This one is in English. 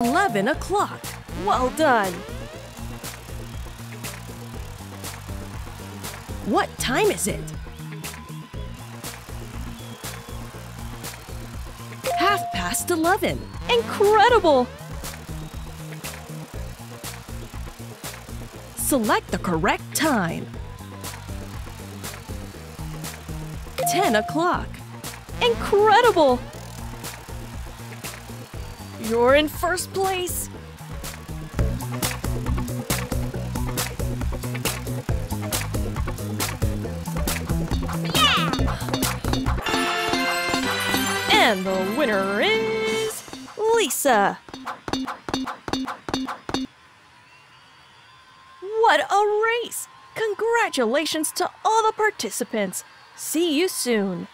Eleven o'clock. Well done. What time is it? Half past eleven. Incredible! Select the correct time. 10 o'clock. Incredible! You're in first place! And the winner is Lisa! What a race! Congratulations to all the participants! See you soon!